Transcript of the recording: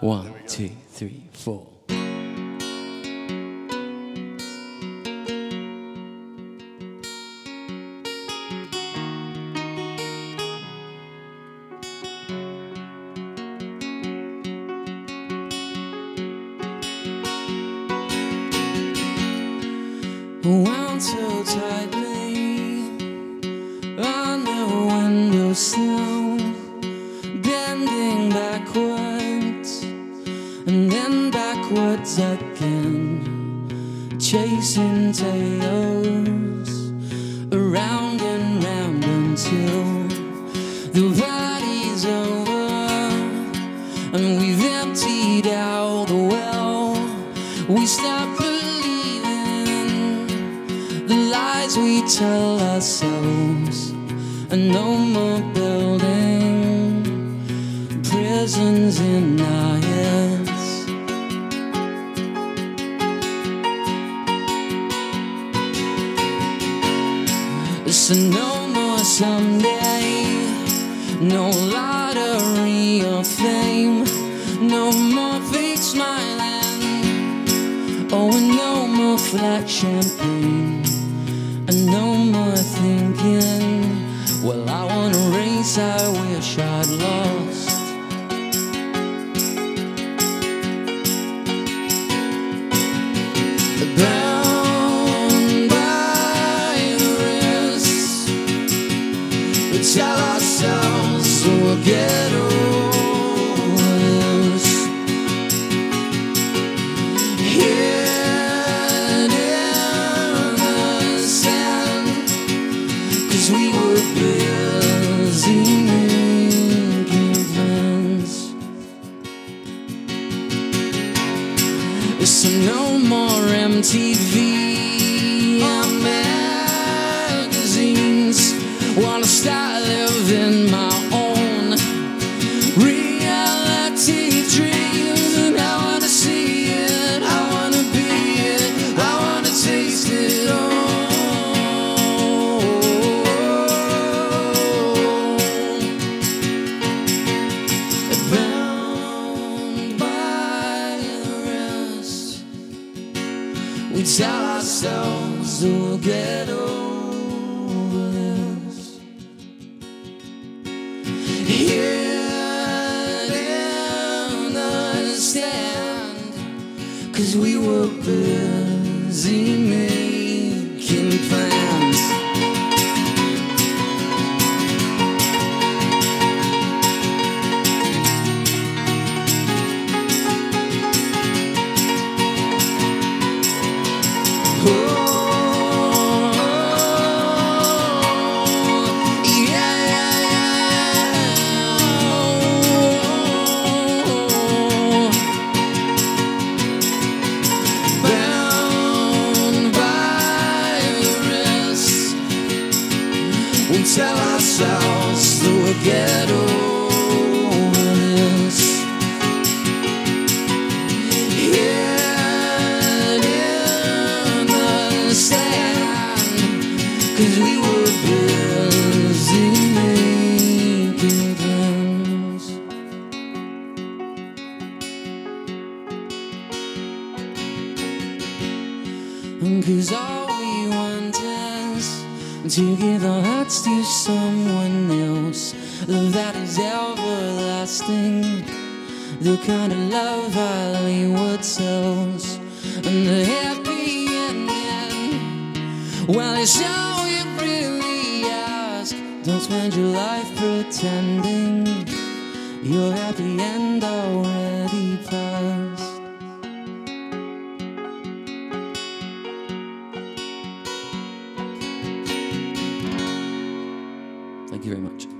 One, two, three, four. Wound so tightly on the windowsill, again, chasing tails around and round until the party's over and we've emptied out the well. We stop believing the lies we tell ourselves, and no more building prisons in our heads. So no more someday, no lottery or fame, no more fake smiling, oh, and no more flat champagne, and no more thinking. Well, I wanna race, I So no more MTV or magazines. Wanna tell ourselves we'll get over this. Hid in the stand, cause we were busy making tell ourselves the sand, 'cause we were busy making. Cause all to give our hearts to someone else. Love that is everlasting. The kind of love Hollywood sells. And the happy ending. Well, it's all we really ask. Don't spend your life pretending your happy end already passed. You very much.